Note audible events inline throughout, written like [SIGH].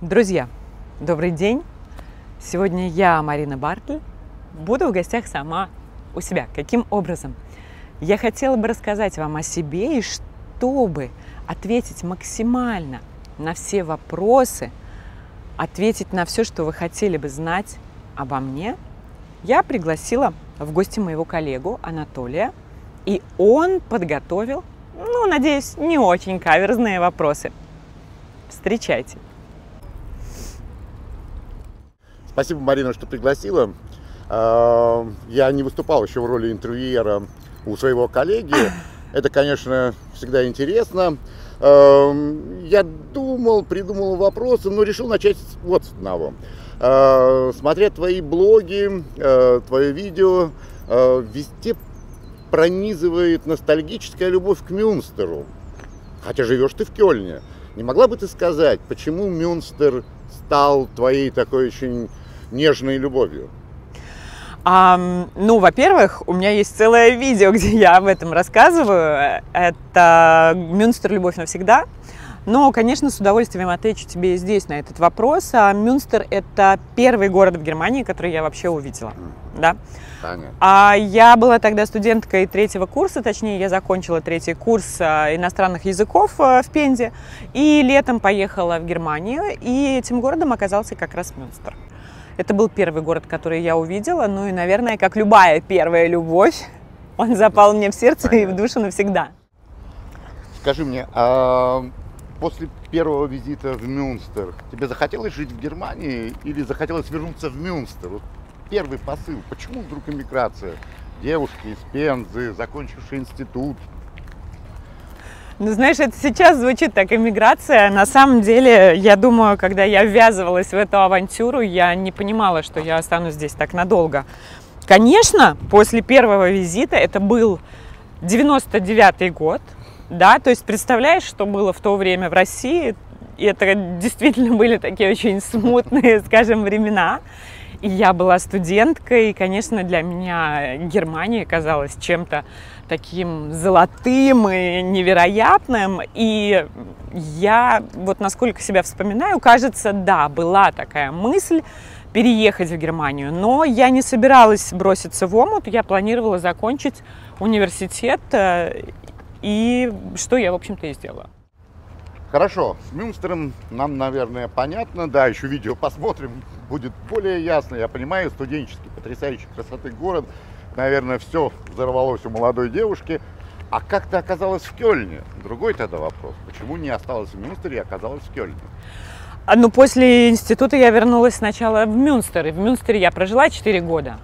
Друзья, добрый день! Сегодня я, Марина Бартль, буду в гостях сама у себя. Каким образом? Я хотела бы рассказать вам о себе и чтобы ответить максимально на все вопросы, ответить на все, что вы хотели бы знать обо мне, я пригласила в гости моего коллегу Анатолия, и он подготовил, ну, надеюсь, не очень каверзные вопросы. Встречайте! Спасибо, Марина, что пригласила. А, я не выступал еще в роли интервьюера у своего коллеги. [COUGHS] Это, конечно, всегда интересно. А, я думал, придумал вопросы, но решил начать вот с одного. А, смотря твои блоги, твое видео, везде пронизывает ностальгическая любовь к Мюнстеру. Хотя живешь ты в Кёльне. Не могла бы ты сказать, почему Мюнстер стал твоей такой очень нежной любовью? А, ну, во-первых, у меня есть целое видео, [LAUGHS] где я об этом рассказываю. Это «Мюнстер. Любовь навсегда». Но, конечно, с удовольствием отвечу тебе здесь на этот вопрос. А Мюнстер – это первый город в Германии, который я вообще увидела. Да? Понятно. А я была тогда студенткой третьего курса, точнее, я закончила третий курс а, иностранных языков а, в Пензе. И летом поехала в Германию, и этим городом оказался как раз Мюнстер. Это был первый город, который я увидела. Ну и, наверное, как любая первая любовь, он запал мне в сердце Понятно. и в душу навсегда. Скажи мне, а после первого визита в Мюнстер тебе захотелось жить в Германии или захотелось вернуться в Мюнстер? Вот первый посыл. Почему вдруг иммиграция? Девушки из Пензы, закончившие институт, ну, знаешь, это сейчас звучит так, иммиграция. На самом деле, я думаю, когда я ввязывалась в эту авантюру, я не понимала, что я останусь здесь так надолго. Конечно, после первого визита, это был 99-й год, да, то есть представляешь, что было в то время в России, и это действительно были такие очень смутные, [LAUGHS] скажем, времена. И я была студенткой, и, конечно, для меня Германия казалась чем-то таким золотым и невероятным. И я, вот насколько себя вспоминаю, кажется, да, была такая мысль переехать в Германию. Но я не собиралась броситься в омут, я планировала закончить университет, э, и что я, в общем-то, и сделала. Хорошо, с Мюнстером нам, наверное, понятно. Да, еще видео посмотрим, будет более ясно. Я понимаю, студенческий, потрясающий красоты город. Наверное, все взорвалось у молодой девушки. А как ты оказалась в Кёльне? Другой тогда вопрос. Почему не осталась в Мюнстере и оказалась в Кёльне? А, ну, после института я вернулась сначала в Мюнстер. И в Мюнстере я прожила 4 года.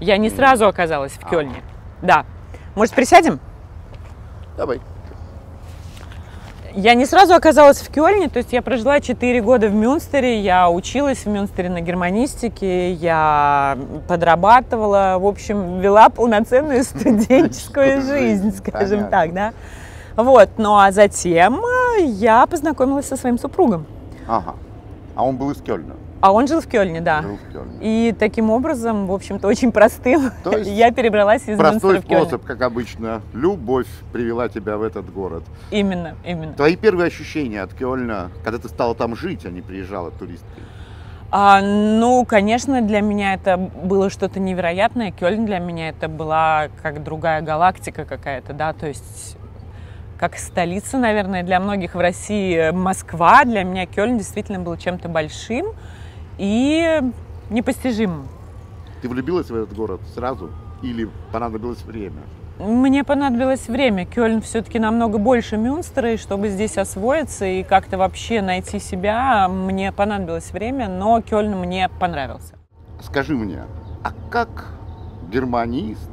Я не сразу оказалась в Кёльне. А. Да. Может, присядем? Давай. Я не сразу оказалась в Кёльне, то есть я прожила 4 года в Мюнстере, я училась в Мюнстере на германистике, я подрабатывала, в общем, вела полноценную [LAUGHS] студенческую жизнь, скажем так, да. Вот, ну а затем э, я познакомилась со своим супругом. Ага, а он был из Кёльна? А он жил в Кёльне, да. Жил в Кёльне. И таким образом, в общем-то, очень простым, То есть [LAUGHS] я перебралась из Простой Мюнстера способ, как обычно. Любовь привела тебя в этот город. Именно, именно. Твои первые ощущения от Кёльна, когда ты стала там жить, а не приезжала туристкой? А, ну, конечно, для меня это было что-то невероятное. Кёльн для меня это была как другая галактика какая-то, да, то есть как столица, наверное, для многих в России Москва, для меня Кёльн действительно был чем-то большим и непостижимым. Ты влюбилась в этот город сразу или понадобилось время? Мне понадобилось время. Кёльн все-таки намного больше Мюнстера, и чтобы здесь освоиться и как-то вообще найти себя, мне понадобилось время, но Кёльн мне понравился. Скажи мне, а как германист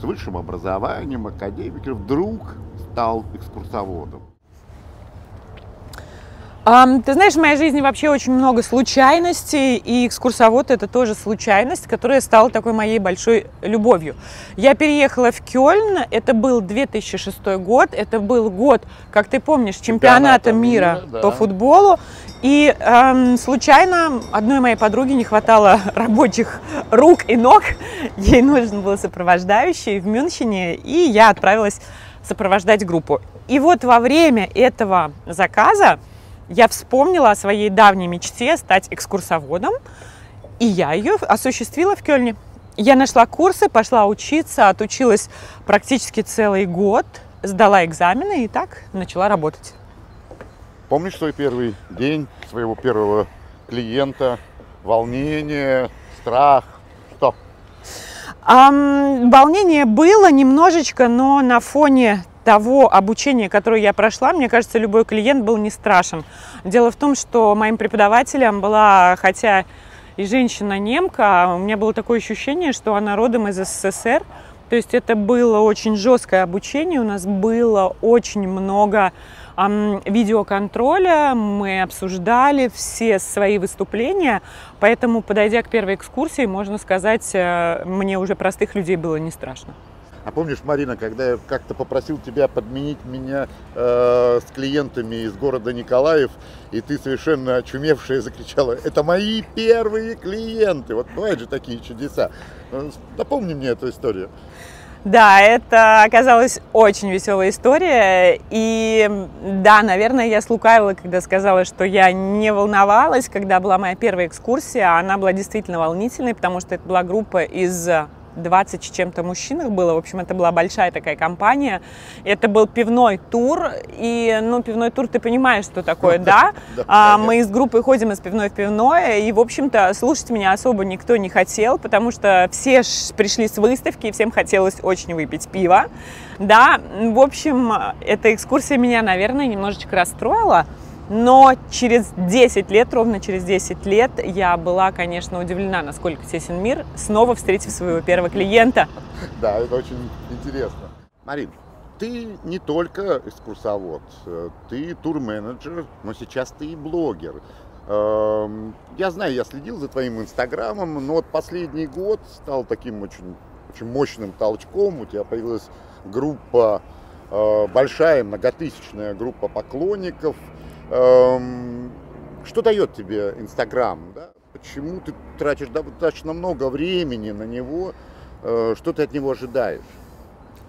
с высшим образованием, академик, вдруг стал экскурсоводом? Ты знаешь, в моей жизни вообще очень много случайностей, и экскурсовод это тоже случайность, которая стала такой моей большой любовью. Я переехала в Кёльн, это был 2006 год, это был год, как ты помнишь, чемпионата, чемпионата мира, мира да. по футболу, и эм, случайно одной моей подруге не хватало [LAUGHS] рабочих рук и ног, ей нужен был сопровождающий в Мюнхене, и я отправилась сопровождать группу. И вот во время этого заказа я вспомнила о своей давней мечте стать экскурсоводом, и я ее осуществила в Кёльне. Я нашла курсы, пошла учиться, отучилась практически целый год, сдала экзамены и так начала работать. Помнишь свой первый день своего первого клиента? Волнение, страх, что? Um, волнение было немножечко, но на фоне того обучения, которое я прошла, мне кажется, любой клиент был не страшен. Дело в том, что моим преподавателем была, хотя и женщина-немка, у меня было такое ощущение, что она родом из СССР. То есть это было очень жесткое обучение, у нас было очень много эм, видеоконтроля, мы обсуждали все свои выступления, поэтому, подойдя к первой экскурсии, можно сказать, э, мне уже простых людей было не страшно. А помнишь, Марина, когда я как-то попросил тебя подменить меня э, с клиентами из города Николаев, и ты совершенно очумевшая закричала, это мои первые клиенты. Вот бывают же такие чудеса. Э, напомни мне эту историю. Да, это оказалась очень веселая история. И да, наверное, я слукавила, когда сказала, что я не волновалась, когда была моя первая экскурсия. Она была действительно волнительной, потому что это была группа из 20 с чем-то мужчинах было. В общем, это была большая такая компания. Это был пивной тур. И, ну, пивной тур, ты понимаешь, что такое, [LAUGHS] да? А, мы с группой ходим из пивной в пивное. И, в общем-то, слушать меня особо никто не хотел, потому что все пришли с выставки, и всем хотелось очень выпить пиво. Да, в общем, эта экскурсия меня, наверное, немножечко расстроила. Но через 10 лет, ровно через 10 лет, я была, конечно, удивлена, насколько тесен мир, снова встретив своего первого клиента. [LAUGHS] Да, это очень интересно. Марин, ты не только экскурсовод, ты турменеджер, но сейчас ты и блогер. Эм, я знаю, я следил за твоим инстаграмом, но вот последний год стал таким очень, очень мощным толчком. У тебя появилась группа, э, большая многотысячная группа поклонников – что дает тебе Инстаграм? Да? Почему ты тратишь достаточно много времени на него? Э, что ты от него ожидаешь?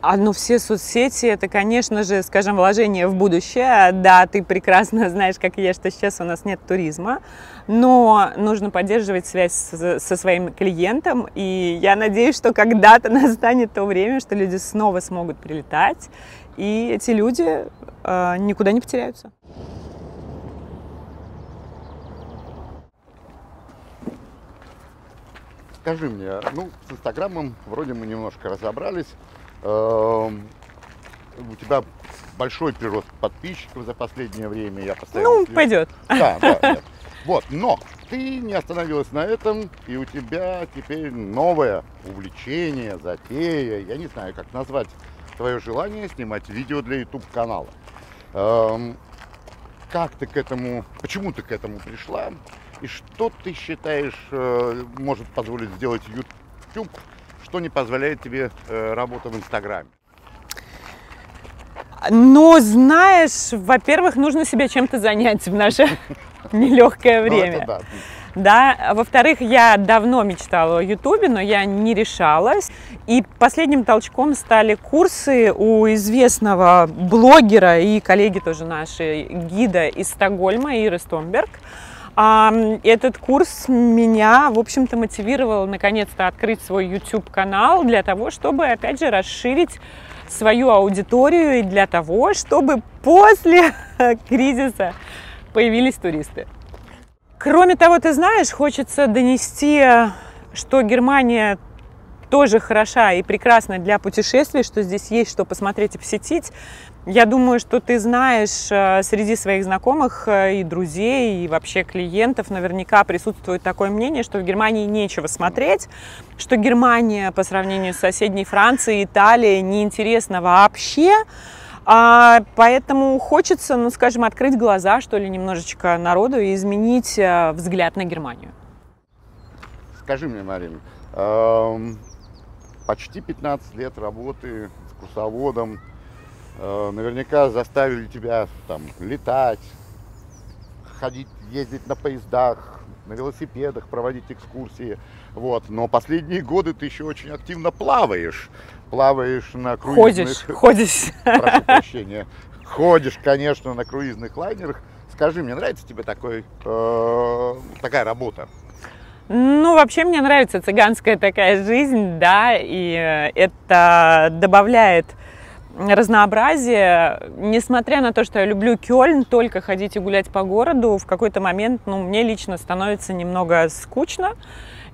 А ну все соцсети это, конечно же, скажем, вложение в будущее. Да, ты прекрасно [LAUGHS] знаешь, как я, что сейчас у нас нет туризма, но нужно поддерживать связь с, со своим клиентом. И я надеюсь, что когда-то [LAUGHS] настанет то время, что люди снова смогут прилетать, и эти люди э, никуда не потеряются. Скажи мне, ну, с Инстаграмом вроде мы немножко разобрались. Эм, у тебя большой прирост подписчиков за последнее время. Я постоянно ну, слежу. пойдет. Да, да, нет. Вот, но ты не остановилась на этом, и у тебя теперь новое увлечение, затея, я не знаю, как назвать твое желание снимать видео для YouTube канала. Эм, как ты к этому, почему ты к этому пришла? И что ты считаешь э, может позволить сделать YouTube, что не позволяет тебе э, работа в Инстаграме? Ну, знаешь, во-первых, нужно себя чем-то занять в наше [LAUGHS] нелегкое ну, время. Да, во-вторых, я давно мечтала о Ютубе, но я не решалась. И последним толчком стали курсы у известного блогера и коллеги тоже наши, гида из Стокгольма, Иры Стомберг. А, этот курс меня, в общем-то, мотивировал наконец-то открыть свой YouTube-канал для того, чтобы, опять же, расширить свою аудиторию и для того, чтобы после [LAUGHS] кризиса появились туристы. Кроме того, ты знаешь, хочется донести, что Германия тоже хороша и прекрасна для путешествий, что здесь есть что посмотреть и посетить. Я думаю, что ты знаешь, э, среди своих знакомых э, и друзей, и вообще клиентов наверняка присутствует такое мнение, что в Германии нечего смотреть, что Германия по сравнению с соседней Францией, Италией неинтересна вообще. А, поэтому хочется, ну, скажем, открыть глаза, что ли, немножечко народу и изменить э, взгляд на Германию. Скажи мне, Марина, эм, почти 15 лет работы с курсоводом, Э, наверняка заставили тебя там летать, ходить, ездить на поездах, на велосипедах, проводить экскурсии. Вот. Но последние годы ты еще очень активно плаваешь. Плаваешь на круизных... Ходишь, [LAUGHS] ходишь. Прошу прощения. Ходишь, конечно, на круизных лайнерах. Скажи, мне нравится тебе такой, э, такая работа? Ну, вообще мне нравится цыганская такая жизнь, да, и э, это добавляет разнообразие. Несмотря на то, что я люблю Кёльн, только ходить и гулять по городу, в какой-то момент, ну, мне лично становится немного скучно.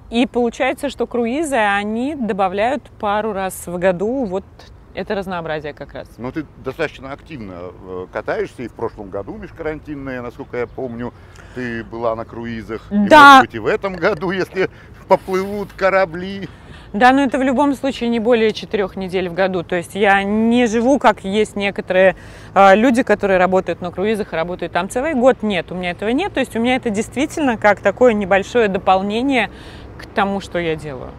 И получается, что круизы, они добавляют пару раз в году вот это разнообразие как раз. Ну, ты достаточно активно э, катаешься, и в прошлом году межкарантинные, насколько я помню, ты была на круизах. Да. И, может быть, и в этом году, если [LAUGHS] поплывут корабли. Да, но это в любом случае не более четырех недель в году. То есть я не живу, как есть некоторые э, люди, которые работают на круизах и работают там целый год. Нет, у меня этого нет. То есть у меня это действительно как такое небольшое дополнение к тому, что я делаю.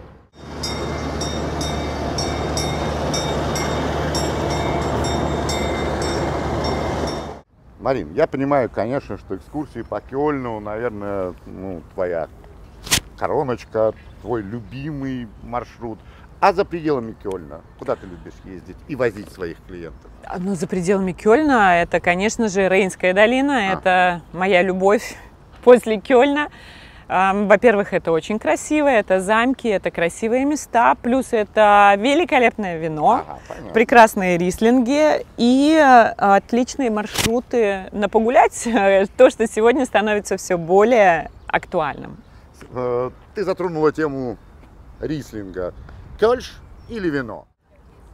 Марин, я понимаю, конечно, что экскурсии по Кёльну, наверное, ну, твоя короночка, твой любимый маршрут. А за пределами Кёльна, куда ты любишь ездить и возить своих клиентов? Ну, за пределами Кёльна, это, конечно же, Рейнская долина, а. это моя любовь [LAUGHS] после Кёльна. Во-первых, это очень красиво, это замки, это красивые места, плюс это великолепное вино, ага, прекрасные рислинги и а, отличные маршруты на погулять, [LAUGHS] то, что сегодня становится все более актуальным. Э, ты затронула тему рислинга. Кёльш или вино?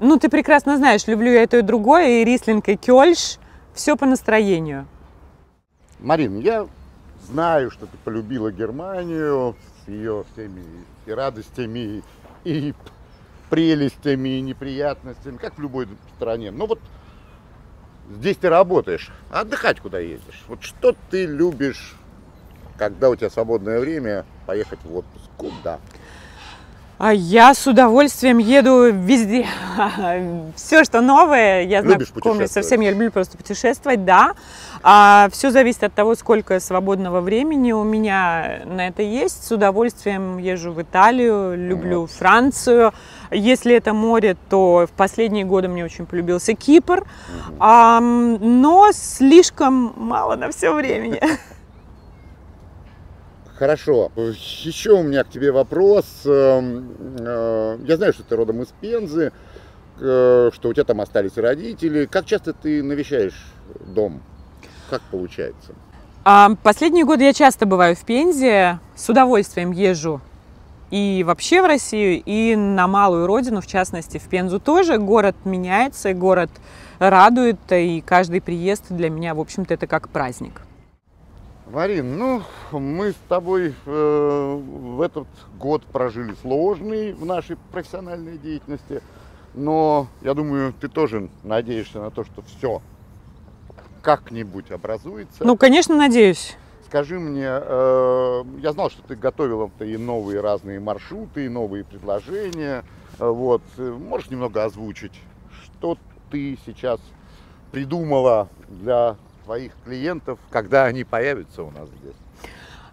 Ну, ты прекрасно знаешь, люблю я это и другое, и рислинг, и кёльш, все по настроению. Марин, я знаю, что ты полюбила Германию с ее всеми и радостями, и прелестями, и неприятностями, как в любой стране. Но вот здесь ты работаешь, а отдыхать куда ездишь? Вот что ты любишь, когда у тебя свободное время, поехать в отпуск? Куда? А я с удовольствием еду везде. [LAUGHS] Все, что новое, я знакомлюсь со всем, я люблю просто путешествовать, да. А все зависит от того, сколько свободного времени у меня на это есть. С удовольствием езжу в Италию, люблю вот. Францию. Если это море, то в последние годы мне очень полюбился Кипр. Угу. А, но слишком мало на все времени. [LAUGHS] Хорошо. Еще у меня к тебе вопрос. Эм, э, я знаю, что ты родом из Пензы, э, что у тебя там остались родители. Как часто ты навещаешь дом? Как получается? А, последние годы я часто бываю в Пензе, с удовольствием езжу и вообще в Россию, и на малую родину, в частности, в Пензу тоже. Город меняется, город радует, и каждый приезд для меня, в общем-то, это как праздник. Марин, ну, мы с тобой э, в этот год прожили сложный в нашей профессиональной деятельности, но я думаю, ты тоже надеешься на то, что все как-нибудь образуется. Ну, конечно, надеюсь. Скажи мне, э, я знал, что ты готовила и новые разные маршруты, и новые предложения. Вот, можешь немного озвучить, что ты сейчас придумала для своих клиентов, когда они появятся у нас здесь?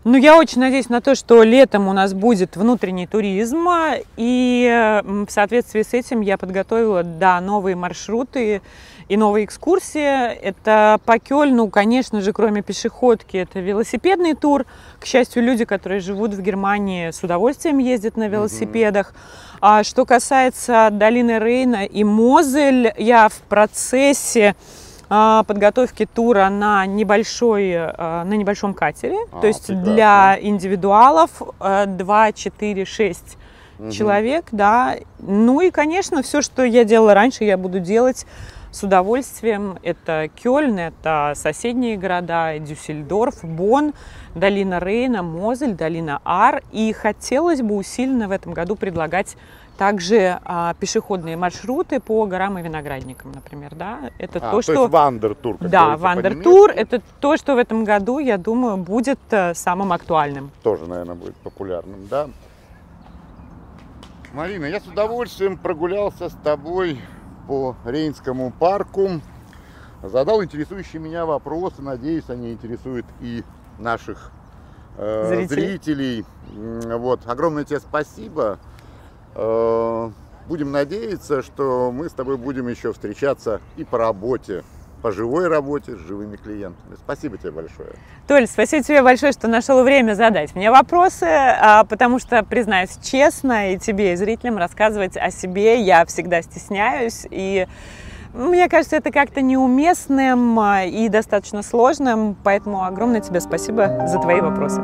Ну, я очень надеюсь на то, что летом у нас будет внутренний туризм, и в соответствии с этим я подготовила, да, новые маршруты и новые экскурсии. Это по Кёльну, конечно же, кроме пешеходки, это велосипедный тур. К счастью, люди, которые живут в Германии, с удовольствием ездят на велосипедах. А что касается долины Рейна и Мозель, я в процессе подготовки тура на, небольшой, а, на небольшом катере. А, то есть прекрасно. для индивидуалов 2, 4, 6 угу. человек, да. Ну и, конечно, все, что я делала раньше, я буду делать с удовольствием. Это Кёльн, это соседние города, Дюссельдорф, Бонн, долина Рейна, Мозель, долина Ар. И хотелось бы усиленно в этом году предлагать также а, пешеходные маршруты по горам и виноградникам, например, да, это а, то, то что... есть вандер-тур. Да, вандер-тур, это то, что в этом году, я думаю, будет а, самым актуальным. Тоже, наверное, будет популярным, да. Марина, я с удовольствием прогулялся с тобой по Рейнскому парку, задал интересующие меня вопросы, надеюсь, они интересуют и наших э, зрителей. зрителей. Вот, огромное тебе спасибо. Э, будем надеяться, что мы с тобой будем еще встречаться и по работе по живой работе с живыми клиентами. Спасибо тебе большое. Толь, спасибо тебе большое, что нашел время задать мне вопросы, а, потому что, признаюсь честно, и тебе, и зрителям рассказывать о себе я всегда стесняюсь. И мне кажется, это как-то неуместным а, и достаточно сложным, поэтому огромное тебе спасибо за твои вопросы.